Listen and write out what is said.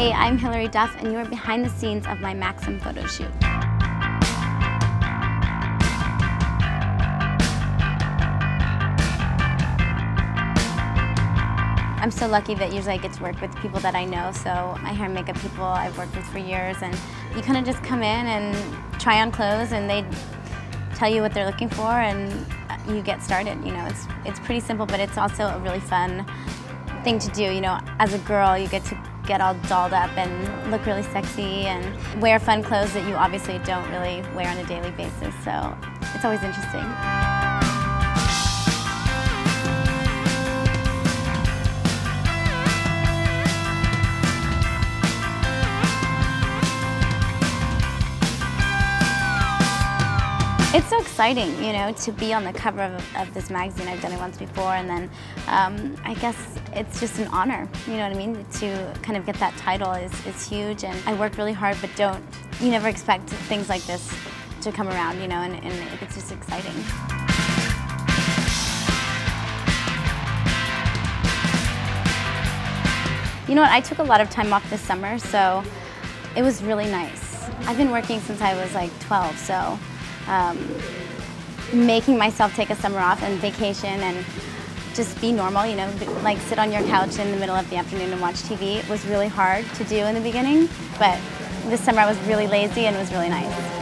Hey, I'm Hilary Duff, and you are behind the scenes of my Maxim photo shoot. I'm so lucky that usually I get to work with people that I know, so my hair and makeup people I've worked with for years, and you kind of just come in and try on clothes, and they tell you what they're looking for, and uh, you get started. You know, it's it's pretty simple, but it's also a really fun thing to do. You know, as a girl, you get to get all dolled up and look really sexy and wear fun clothes that you obviously don't really wear on a daily basis. So it's always interesting. It's so exciting, you know, to be on the cover of, of, this magazine. I've done it once before, and then um, I guess it's just an honor, you know what I mean? To kind of get that title is, is huge, and I work really hard, but don't, you never expect things like this to come around, you know, and, and it's just exciting. You know what, I took a lot of time off this summer, so it was really nice. I've been working since I was like 12, so um, making myself take a summer off and vacation and just be normal, you know, like sit on your couch in the middle of the afternoon and watch TV. It was really hard to do in the beginning, but this summer I was really lazy and it was really nice.